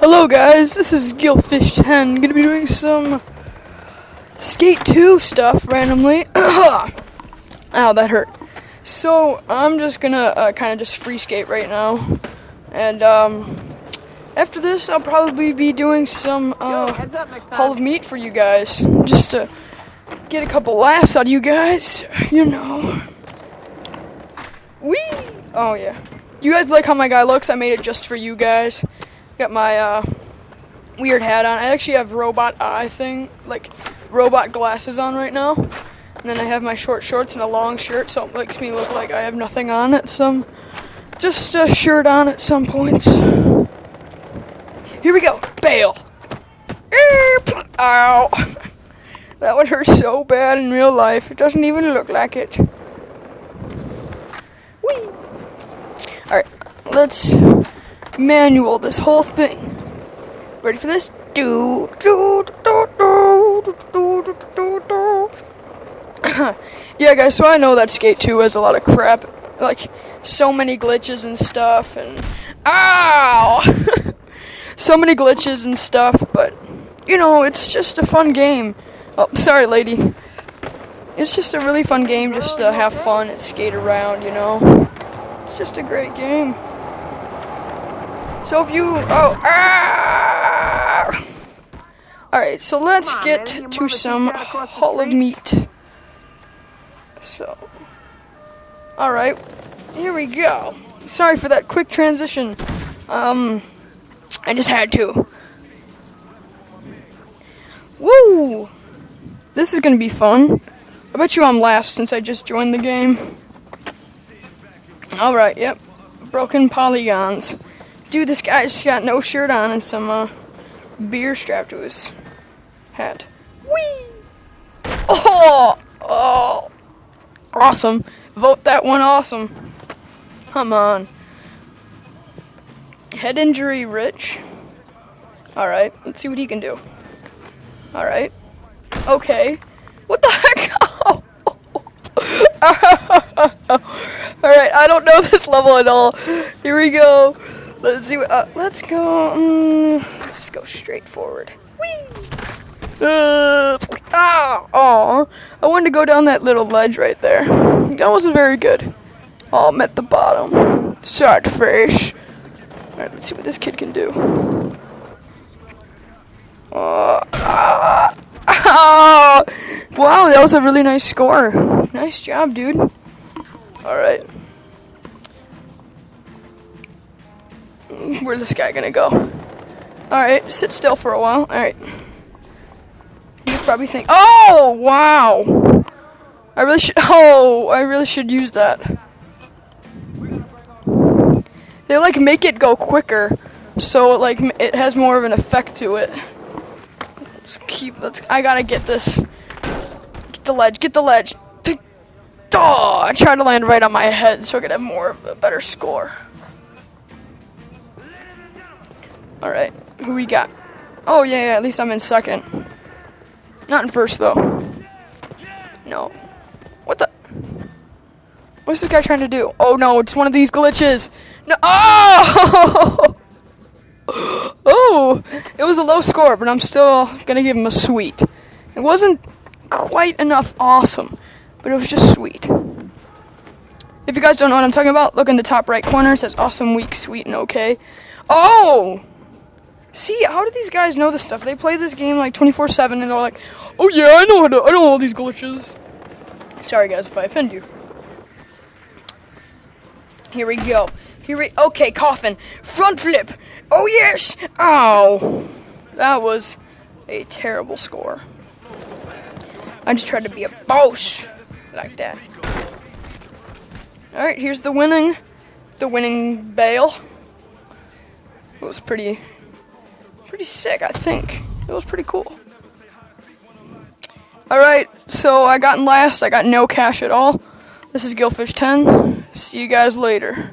Hello guys, this is Gillfish10, gonna be doing some Skate 2 stuff randomly. Ow, that hurt. So, I'm just gonna uh, kind of just free skate right now. And, um, after this, I'll probably be doing some, uh, Hall of Meat for you guys. Just to get a couple laughs out of you guys, you know. Wee! Oh, yeah. You guys like how my guy looks? I made it just for you guys. Got my uh, weird hat on. I actually have robot eye thing, like robot glasses on right now. And then I have my short shorts and a long shirt, so it makes me look like I have nothing on at some, just a shirt on at some points. Here we go. Bail. Ow. That would hurt so bad in real life. It doesn't even look like it. Whee! Alright, let's manual this whole thing. Ready for this? Do do do do do do do yeah, guys. So I know that Skate 2 has a lot of crap, like so many glitches and stuff, and ow, so many glitches and stuff. But you know, it's just a fun game. Oh, sorry, lady. It's just a really fun game, just to have fun and skate around. You know, it's just a great game. So if you oh ah! All right, so let's on, get man. To some kicked you out across the Hall of? Meat. So, all right, here we go. Sorry for that quick transition. Um, I just had to. Woo! This is gonna be fun. I bet you I'm last since I just joined the game. All right, yep. Broken polygons. Dude, this guy's got no shirt on and some uh, beer strapped to his hat. Whee! Oh! Oh! Awesome. Vote that one awesome. Come on. Head injury, Rich. Alright, let's see what he can do. Alright. Okay. What the heck? Alright, I don't know this level at all. Here we go. Let's see what. Uh, let's go. mm, let's just go straight forward. Whee! Uh, ah, aw. I wanted to go down that little ledge right there. That wasn't very good. Oh, I'm at the bottom. Sad fish. Alright, let's see what this kid can do. Uh. Wow, that was a really nice score. Nice job, dude. Alright. Where's this guy gonna go? Alright, sit still for a while. Alright. You probably think, oh, wow. I really should, oh, I really should use that. They like make it go quicker, so like it has more of an effect to it. Let's keep, let's, I gotta get this. Get the ledge, get the ledge. Oh, I tried to land right on my head so I could have more of a better score. Alright, who we got? Oh, yeah, yeah, at least I'm in second. Not in first, though. No. What the? What's this guy trying to do? Oh, no, it's one of these glitches. No. Oh! oh! It was a low score, but I'm still gonna give him a sweet. It wasn't quite enough awesome, but it was just sweet. If you guys don't know what I'm talking about, look in the top right corner. It says awesome, weak, sweet, and okay. Oh! See, how do these guys know this stuff? They play this game like 24/7, and they're like, "Oh yeah, I know how to, I know all these glitches." Sorry, guys, if I offend you. Here we go. Here we. Okay, coffin. Front flip. Oh yes. Ow. That was a terrible score. I just tried to be a boss like that. All right, here's the winning, the winning bail. It was pretty pretty sick, I think. It was pretty cool. Alright, so I got in last. I got no cash at all. This is Gillfish 10. See you guys later.